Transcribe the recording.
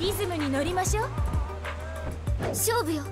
リズムに乗りましょう。勝負よ。